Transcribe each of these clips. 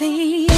please.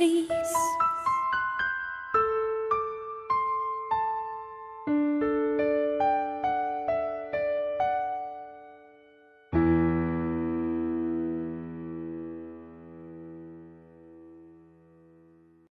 please